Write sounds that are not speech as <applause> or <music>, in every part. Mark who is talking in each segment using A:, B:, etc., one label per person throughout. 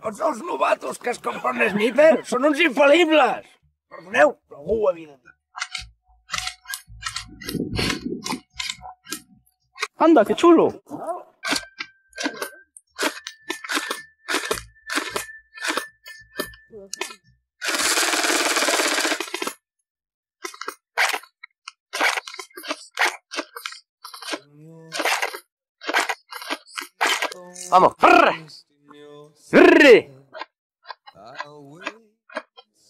A: Tots els novatos que es compren un sniper són uns infal·libles. Perdoneu, però algú ho havia de.
B: Anda, qué chulo. Vamos. ¡Arre!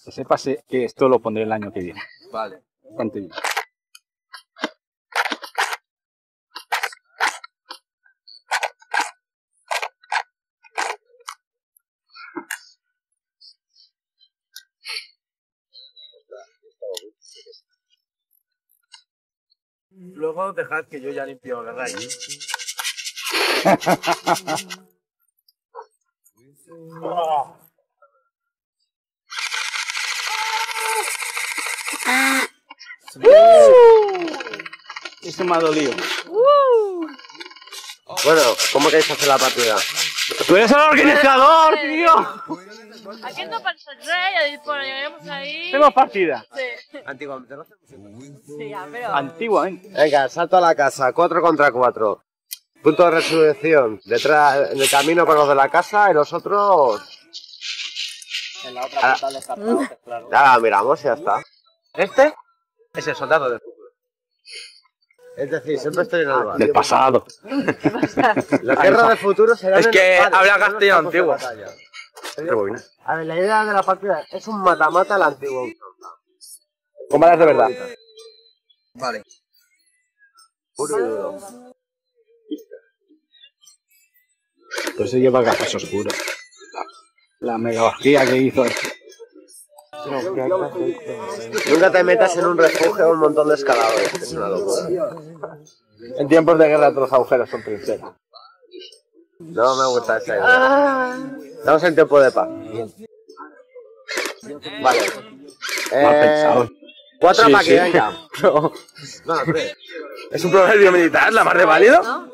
B: Que sepase que esto lo pondré el año que viene.
A: Vale.
B: Bastante bien.
A: Luego dejad que yo ya limpio la raíz. <laughs>
B: Eso me ha dolido.
C: Bueno, ¿cómo queréis hacer la partida?
B: ¡Tú eres el organizador, tío!
D: Aquí no pasa nada, dices, bueno, llegaremos ahí.
B: Tenemos partida.
D: Sí,
C: Antiguamente no hacemos
D: sí, ya, pero.
B: Antiguamente.
C: Venga, salto a la casa, 4 contra 4. Punto de resurrección. Detrás, en el camino para los de la casa y los otros.
B: En la otra
C: Ah.
B: punta descartados, claro.
C: Ya la miramos y ya está.
A: Este es el soldado del futuro.
C: Es decir, siempre estoy en el bar.
B: Del pasado. <laughs>
C: Las guerras del futuro serán
A: Es
C: en-
A: que
C: vale,
A: habla castellano antiguo.
C: A ver, la idea de la partida es un mata-mata al antiguo.
B: Con balas de verdad.
A: Vale.
C: Puro y duro.
B: Por eso lleva gafas oscuras. La mega orgía que hizo.
C: Nunca te metas en un refugio con un montón de escaladores. Es una locura.
B: En tiempos de guerra todos los agujeros son princesas.
C: No me gusta esa idea. Estamos en tiempo de paz. Vale. Eh,
B: pensado.
C: cuatro
B: Sí,
C: para que
B: sí. <laughs>
C: No, tres.
A: Es un proverbio militar, la más de válido.
D: ¿No?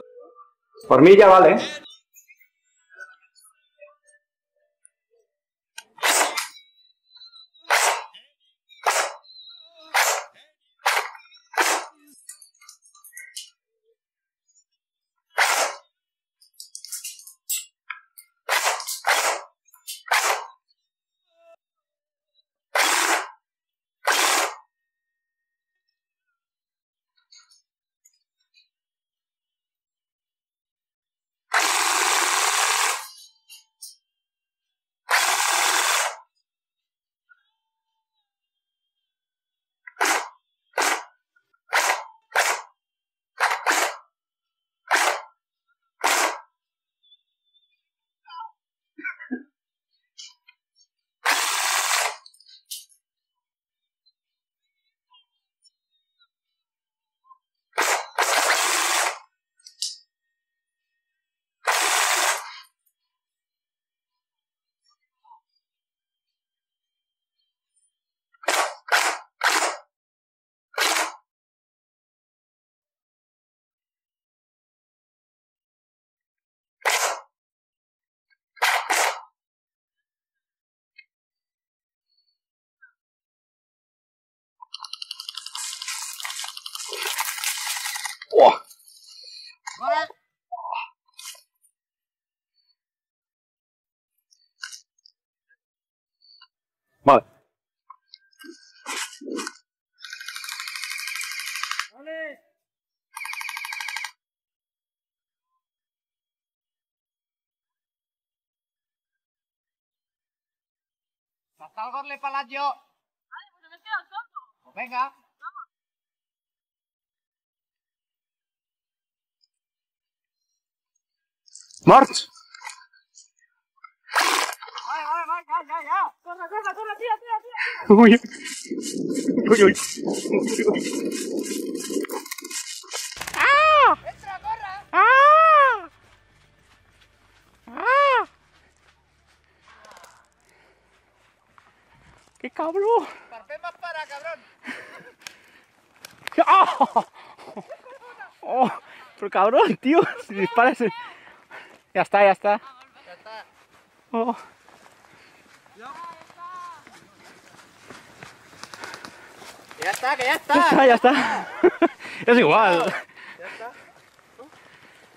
B: Por mí ya vale. Vale.
A: Hasta el gorle palacio.
D: Vale, pues me.
A: Pues venga.
B: ¡March!
A: Vale, vale, vale, ya, ya, ya. Corre, corre, corre, tira, tira, tira.
B: Uy, uy, uy.
A: Entra, corre.
B: ¡Qué cabrón!
A: Parpé más para, cabrón.
B: ¡Ah! ¡Oh! Pero cabrón, tío, si disparas. en- Ya está, ya está.
A: Ya está.
B: Oh.
C: Ya está, que ya
B: Ya
C: está.
B: está, ya está. <laughs> Es igual.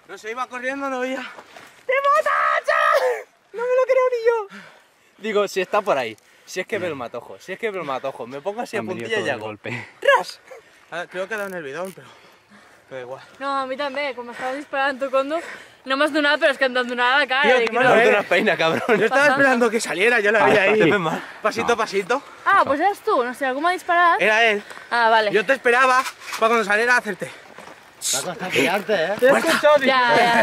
A: No se iba corriendo, no veía.
E: Digo, si está por ahí. Si es que veo el matojo, si es que veo el matojo, me pongo así a puntilla y hago.
B: golpe.
A: Ah, creo que ha dado en el bidón, pero. Pero igual.
D: No, a mí també, com estava disparant tu condo, no m'has donat, però és que em t'han donat a la cara.
A: Tío,
D: no.
A: malo,
E: No
A: eh.
E: te una peina, cabrón.
A: Yo estaba esperando que saliera, yo la veía
E: Te
A: ahí.
E: ves mal.
A: Pasito a pasito.
D: Ah, pues eres tu, no sé, algú m'ha disparat.
A: Era él.
D: Ah, vale.
A: Yo te esperaba para cuando saliera hacerte.
C: Va a costar pillarte, eh.
D: Ja, ja,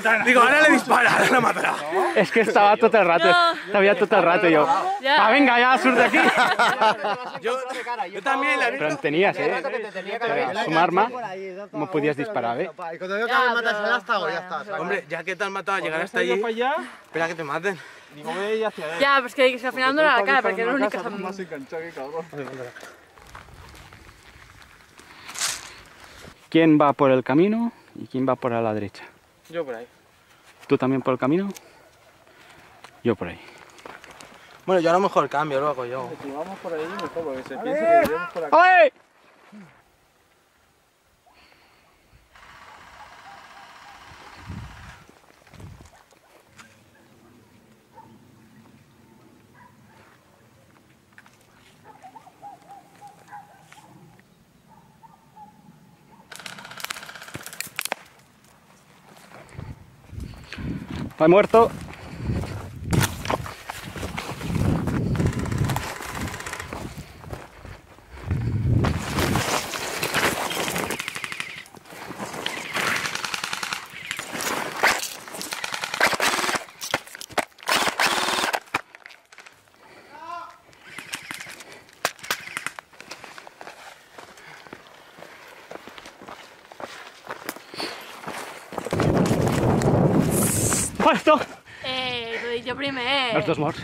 D: ja.
A: Digo, ahora le dispara, ahora lo matará.
B: Es que estaba todo el rato,
D: No.
B: estaba todo el rato yo. Ah, venga, ya, sur de aquí. <laughs>
A: Yo, yo también la he
B: Pero tenías, ¿eh?
C: te
B: su arma, ¿cómo podías disparar, eh?
C: Y cuando veo que
D: Ya,
C: me matas el asta, pues ya está.
A: Hombre, ya que te han matado a llegar hasta allí, espera que te maten.
D: Ja, però és que, és que al final em dóna la cara, perquè és l'únic que se'm...
B: ¿Quién va por el camino y quién va por a la derecha?
A: Yo por ahí.
B: ¿Tú también por el camino? Yo por ahí.
A: Bueno, yo a lo mejor cambio, lo hago yo.
B: ¡Ay! Va muerto. esto?
D: Eh, lo he dicho primer.
B: Los dos morts.